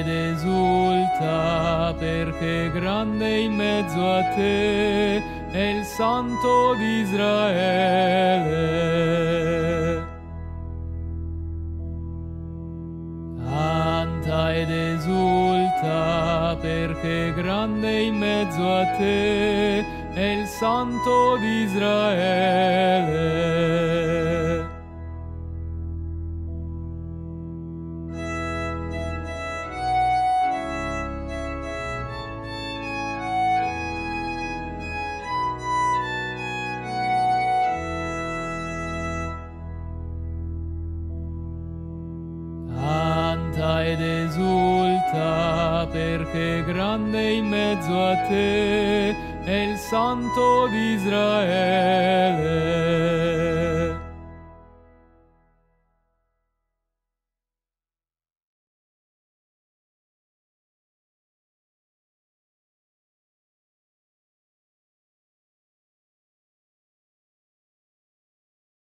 ed esulta perché grande in mezzo a te è il Santo di Israele. Canta ed esulta perché grande in mezzo a te è il Santo di Israele. Ed esulta perché grande in mezzo a te è il Santo di Israele.